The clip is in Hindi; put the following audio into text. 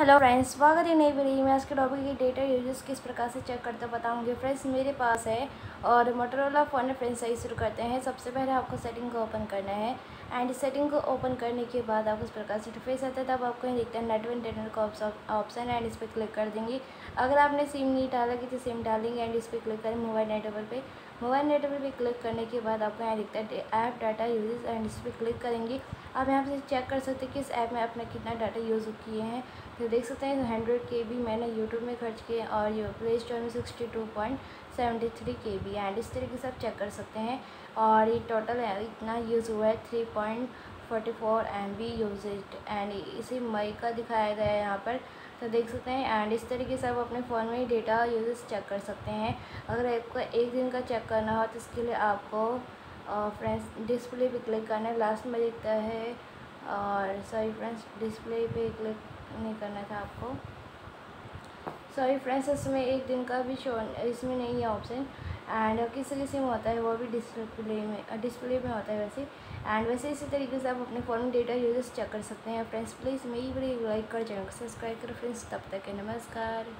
हेलो फ्रेंड्स स्वागत है नई वीडियो में। आज के टॉपिक की डेटा यूज़र्स किस प्रकार से चेक करते बताऊँगे। फ्रेंड्स मेरे पास है और मोटरोला फ़ोन है फ्रेंड्स सही शुरू करते हैं। सबसे पहले आपको सेटिंग को ओपन करना है एंड सेटिंग को ओपन करने के बाद आपको इस प्रकार से इंटरफेस आता है। तब आपको यहाँ दिखता है नेटवर्क इंटरनेट का ऑप्शन एंड इस पर क्लिक कर देंगे। अगर आपने सिम नहीं डाला कि तो सिम डालेंगे एंड इस पर क्लिक करें मोबाइल नेटवर्क पर मोबाइल नेटवर्क पर क्लिक करने के बाद आपको यहाँ दिखता है ऐप डाटा यूजेस एंड इस पर क्लिक करेंगे। आप यहाँ से चेक कर सकते हैं कि इस ऐप में आपने कितना डाटा यूज़ किए हैं। तो देख सकते हैं हंड्रेड के बी मैंने यूट्यूब में खर्च किए और ये प्ले स्टोर में sixty two point seventy three K B and इस तरीके से आप चेक कर सकते हैं और ये टोटल इतना यूज़ हुआ है three point forty four M B use and इसी मई का दिखाया गया है यहाँ पर तो देख सकते हैं। एंड इस तरीके से आप अपने फ़ोन में ही डेटा यूजेस चेक कर सकते हैं। अगर आपको एक दिन का चेक करना हो तो इसके लिए आपको फ्रेंड्स डिस्प्ले पे क्लिक करना है। लास्ट में दिखता है और सॉरी फ्रेंड्स डिस्प्ले पे क्लिक नहीं करना था आपको। सॉरी फ्रेंड्स, इसमें एक दिन का भी शो इसमें नहीं है ऑप्शन एंड किसी किसी में होता है, वो भी डिस्प्ले में डिस्प्ले में होता है वैसे। एंड वैसे इसी तरीके से आप अपने फ़ोन में डेटा यूज़र्स चेक कर सकते हैं। फ्रेंड्स प्लीज़ मेरी वीडियो लाइक कर चैनल को सब्सक्राइब करो। फ्रेंड्स तब तक के नमस्कार।